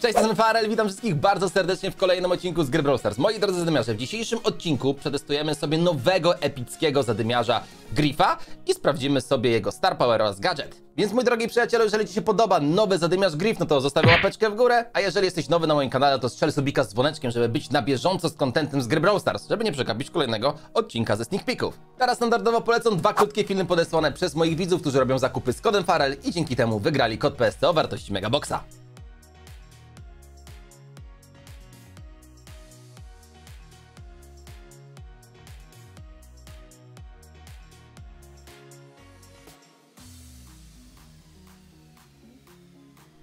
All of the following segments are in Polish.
Cześć, jestem Farel, witam wszystkich bardzo serdecznie w kolejnym odcinku z gry Brawl Stars. Moi drodzy zadymiarze, w dzisiejszym odcinku przetestujemy sobie nowego, epickiego zadymiarza Griffa i sprawdzimy sobie jego Star Power oraz gadżet. Więc mój drogi przyjacielu, jeżeli Ci się podoba nowy zadymiarz Griff, no to zostawię łapeczkę w górę, a jeżeli jesteś nowy na moim kanale, to strzel subika z dzwoneczkiem, żeby być na bieżąco z kontentem z gry Brawl Stars, żeby nie przegapić kolejnego odcinka ze sneak peeków. Teraz standardowo polecam dwa krótkie filmy podesłane przez moich widzów, którzy robią zakupy z kodem Farel i dzięki temu wygrali kod PST o wartości Megaboxa.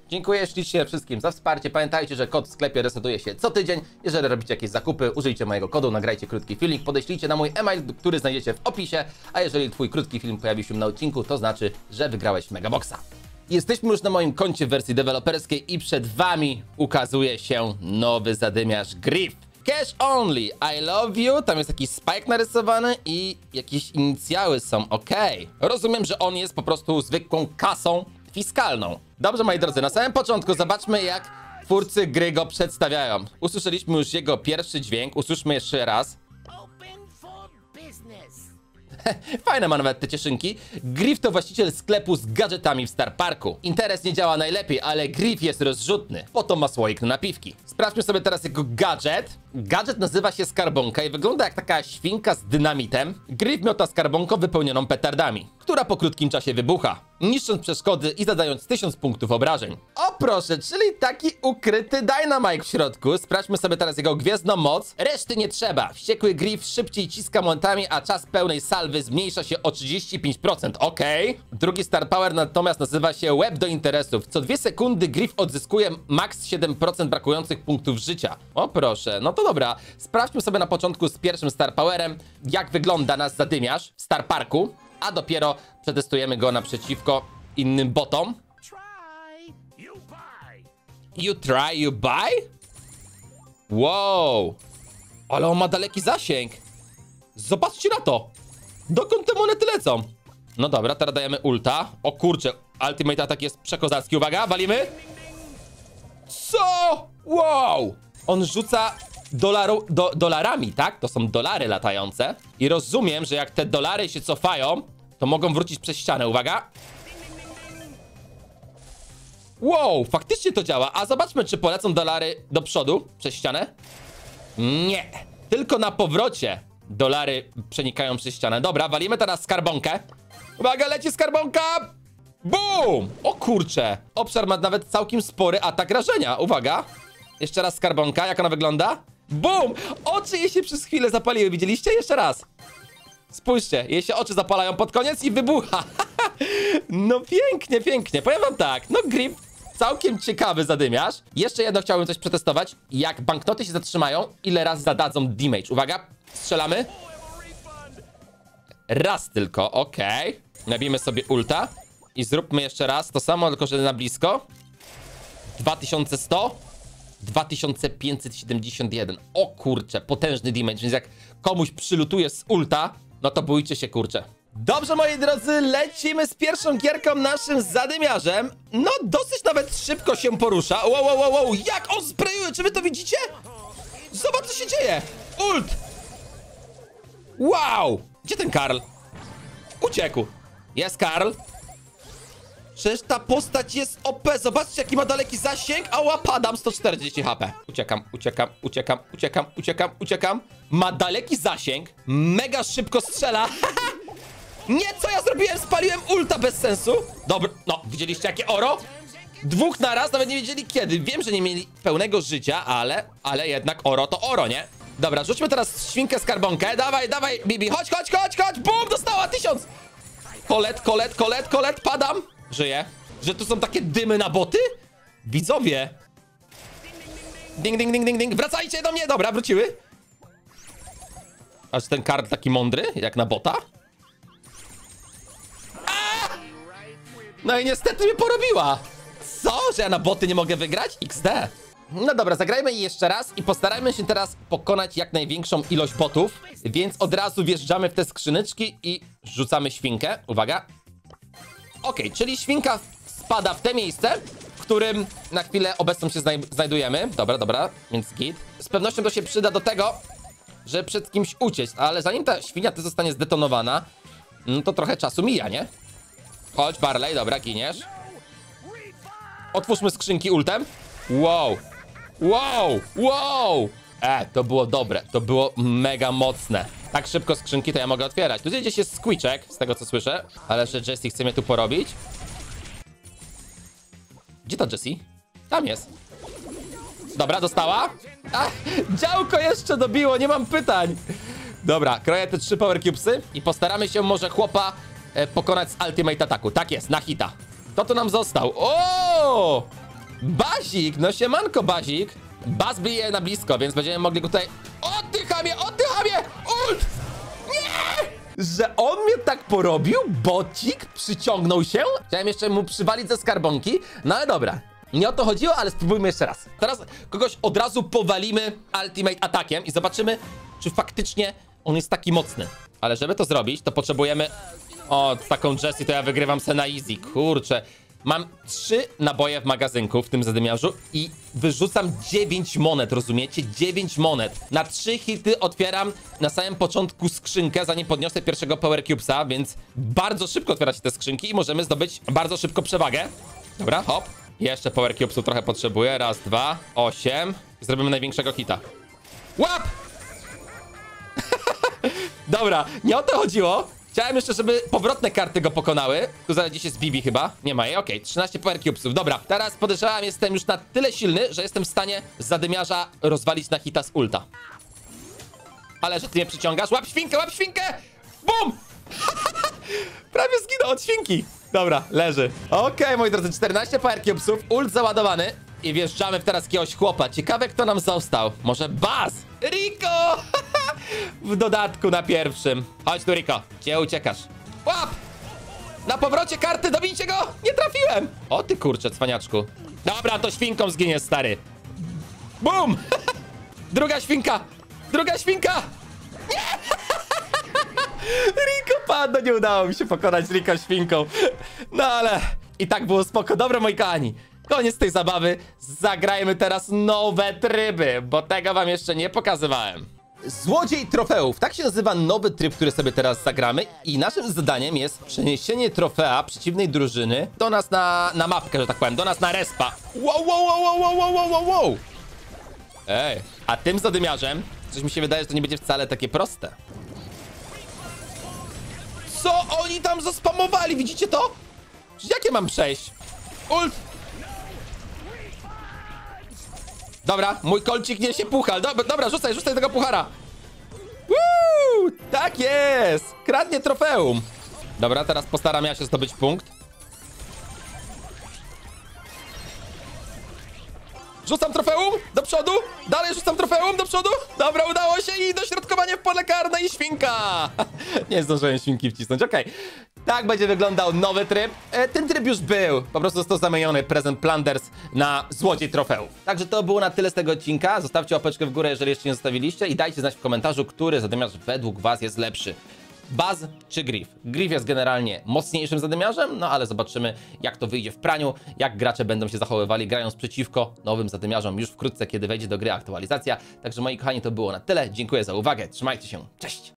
Dziękuję ślicznie wszystkim za wsparcie. Pamiętajcie, że kod w sklepie resetuje się co tydzień. Jeżeli robicie jakieś zakupy, użyjcie mojego kodu, nagrajcie krótki filmik, podeślijcie na mój e-mail, który znajdziecie w opisie. A jeżeli twój krótki film pojawi się na odcinku, to znaczy, że wygrałeś Megaboxa. Jesteśmy już na moim koncie w wersji deweloperskiej i przed wami ukazuje się nowy zadymiarz Griff. Cash only, I love you, tam jest jakiś spike narysowany i jakieś inicjały są, ok. Rozumiem, że on jest po prostu zwykłą kasą fiskalną. Dobrze, moi drodzy, na samym początku zobaczmy, jak twórcy gry go przedstawiają. Usłyszeliśmy już jego pierwszy dźwięk, usłyszmy jeszcze raz. Fajne ma nawet te cieszynki. Griff to właściciel sklepu z gadżetami w Star Parku. Interes nie działa najlepiej, ale Griff jest rozrzutny. Po to ma słoik na napiwki. Sprawdźmy sobie teraz jego gadżet. Gadżet nazywa się skarbonka i wygląda jak taka świnka z dynamitem. Griff miota skarbonką wypełnioną petardami, która po krótkim czasie wybucha, niszcząc przeszkody i zadając 1000 punktów obrażeń. O proszę, czyli taki ukryty dynamite w środku. Sprawdźmy sobie teraz jego gwiezdną moc. Reszty nie trzeba. Wściekły Griff szybciej ciska montami, a czas pełnej salwy zmniejsza się o 35%. Okej. Drugi Star Power natomiast nazywa się Web do interesów. Co dwie sekundy Griff odzyskuje max 7% brakujących punktów życia. O proszę, no to dobra. Sprawdźmy sobie na początku z pierwszym Star Powerem, jak wygląda nasz zadymiarz w Star Parku, a dopiero przetestujemy go naprzeciwko innym botom. You try, you buy? Wow! Ale on ma daleki zasięg. Zobaczcie na to! Dokąd te monety lecą? No dobra, teraz dajemy ulta. O kurczę, ultimate atak jest przekozacki. Uwaga, walimy. Co? Wow! On rzuca dolaru, do, dolarami, tak? To są dolary latające. I rozumiem, że jak te dolary się cofają, to mogą wrócić przez ścianę. Uwaga. Wow, faktycznie to działa. A zobaczmy, czy polecą dolary do przodu przez ścianę. Nie. Tylko na powrocie dolary przenikają przez ścianę. Dobra, walimy teraz skarbonkę. Uwaga, leci skarbonka! Bum! O kurcze. Obszar ma nawet całkiem spory atak rażenia. Uwaga. Jeszcze raz skarbonka. Jak ona wygląda? Bum! Oczy jej się przez chwilę zapaliły. Widzieliście? Jeszcze raz. Spójrzcie, jej się oczy zapalają pod koniec i wybucha. no pięknie, pięknie. Powiem wam tak, no grip całkiem ciekawy zadymiarz. Jeszcze jedno chciałbym coś przetestować. Jak banknoty się zatrzymają, ile razy zadadzą damage. Uwaga, strzelamy. Raz tylko, okej. Nabijmy sobie ulta. I zróbmy jeszcze raz to samo, tylko że na blisko. 2100. 2571. O kurcze, potężny damage, więc jak komuś przylutuje z ulta, no to bójcie się kurcze. Dobrze, moi drodzy, lecimy z pierwszą gierką naszym zadymiarzem. No, dosyć nawet szybko się porusza. Wow, wow, wow, wow, jak on sprayuje, czy wy to widzicie? Zobacz, co się dzieje. Ult! Wow! Gdzie ten Karl? Uciekł. Jest Karl. Przecież ta postać jest OP. Zobaczcie, jaki ma daleki zasięg. Ała, padam 140 HP. Uciekam, uciekam, uciekam, uciekam, uciekam, uciekam. Ma daleki zasięg. Mega szybko strzela. Nie, co ja zrobiłem? Spaliłem ulta bez sensu. Dobra, no, widzieliście jakie oro? Dwóch naraz, nawet nie wiedzieli kiedy. Wiem, że nie mieli pełnego życia, ale, ale jednak oro to oro, nie? Dobra, rzućmy teraz świnkę skarbonkę. Dawaj, dawaj, Bibi, chodź, chodź, chodź, chodź. Bum, dostała tysiąc. Kolet, kolet, kolet, kolet, padam. Żyję. Że tu są takie dymy na boty? Widzowie. Ding, ding, ding, ding, ding. Wracajcie do mnie. Dobra, wróciły. Aż ten kart taki mądry, jak na bota. A! No i niestety mnie porobiła. Co? Że ja na boty nie mogę wygrać? XD. No dobra, zagrajmy jeszcze raz i postarajmy się teraz pokonać jak największą ilość botów. Więc od razu wjeżdżamy w te skrzyneczki i rzucamy świnkę. Uwaga. Okej, czyli świnka spada w te miejsce, w którym na chwilę obecną się znaj znajdujemy. Dobra, dobra, więc git. Z pewnością to się przyda do tego, żeby przed kimś uciec, ale zanim ta świnia ty zostanie zdetonowana, no to trochę czasu mija, nie? Chodź, Barley, dobra, giniesz. Otwórzmy skrzynki ultem. Wow. Wow, wow. E, to było dobre, to było mega mocne. Tak szybko skrzynki to ja mogę otwierać. Tu gdzieś jest squeaczek, z tego co słyszę, ale że Jessie chce mnie tu porobić. Gdzie to Jessie? Tam jest. Dobra, dostała. Ach, działko jeszcze dobiło, nie mam pytań. Dobra, kroję te trzy power cubesy i postaramy się może chłopa e, pokonać z ultimate ataku. Tak jest, na hita. To tu nam został. O! Bazik, no siemanko Bazik. Baz bije na blisko, więc będziemy mogli go tutaj... Ult! Nie! Że on mnie tak porobił? Bocik przyciągnął się? Chciałem jeszcze mu przywalić ze skarbonki, no ale dobra. Nie o to chodziło, ale spróbujmy jeszcze raz. Teraz kogoś od razu powalimy ultimate atakiem i zobaczymy, czy faktycznie on jest taki mocny. Ale żeby to zrobić, to potrzebujemy... O, taką Jessie to ja wygrywam se na easy. Kurczę. Mam trzy naboje w magazynku w tym zadymiarzu i wyrzucam 9 monet, rozumiecie? 9 monet. Na trzy hity otwieram na samym początku skrzynkę, zanim podniosę pierwszego Power Cubesa, więc bardzo szybko otwieracie te skrzynki i możemy zdobyć bardzo szybko przewagę. Dobra, hop. Jeszcze Power Cubesów trochę potrzebuję. Raz, dwa, osiem. Zrobimy największego hita. Łap! Dobra, nie o to chodziło. Chciałem jeszcze, żeby powrotne karty go pokonały. Tu zaraz gdzieś jest Bibi chyba. Nie ma jej, okej. 13 power cubesów. Dobra, teraz podejrzewam, jestem już na tyle silny, że jestem w stanie zadymiarza rozwalić na hita z ulta. Ale że ty mnie przyciągasz. Łap świnkę, łap świnkę! Bum! Prawie zginął od świnki. Dobra, leży. Okej, moi drodzy, 14 power cubesów, ult załadowany. I wjeżdżamy w teraz jakiegoś chłopa. Ciekawe, kto nam został. Może Baz? Rico! w dodatku na pierwszym. Chodź tu, Rico. Gdzie uciekasz? Łap! Na powrocie karty, dobijcie go! Nie trafiłem! O ty kurczę, cwaniaczku. Dobra, to świnką zginie, stary. Bum! Druga świnka! Druga świnka! Riko padł, nie udało mi się pokonać Riko świnką. No ale i tak było spoko. Dobra, moi kochani. Koniec tej zabawy. Zagrajmy teraz nowe tryby, bo tego wam jeszcze nie pokazywałem. Złodziej trofeów. Tak się nazywa nowy tryb, który sobie teraz zagramy i naszym zadaniem jest przeniesienie trofea przeciwnej drużyny do nas na, na mapkę, że tak powiem, do nas na respa. Wow, wow, wow, wow, wow, wow, wow, Ej, a tym zadymiarzem, coś mi się wydaje, że to nie będzie wcale takie proste. Co oni tam zaspamowali, widzicie to? Jakie mam przejść? Ult! Dobra, mój kolcik nie się puchal. Dobra, dobra, rzucaj, rzucaj tego puchara. Woo! Tak jest! Kradnie trofeum. Dobra, teraz postaram ja się zdobyć punkt. Rzucam trofeum do przodu, dalej rzucam trofeum do przodu. Dobra, udało się i dośrodkowanie w pole karne i świnka. Nie zdążyłem świnki wcisnąć, okej. Tak będzie wyglądał nowy tryb. E, ten tryb już był, po prostu został zamieniony prezent Plunders na złodziej trofeów. Także to było na tyle z tego odcinka. Zostawcie łapeczkę w górę, jeżeli jeszcze nie zostawiliście i dajcie znać w komentarzu, który zadymiarz według was jest lepszy. Baz czy Griff? Griff jest generalnie mocniejszym zadymiarzem, no ale zobaczymy jak to wyjdzie w praniu, jak gracze będą się zachowywali grając przeciwko nowym zadymiarzom już wkrótce, kiedy wejdzie do gry aktualizacja. Także moi kochani, to było na tyle. Dziękuję za uwagę, trzymajcie się, cześć!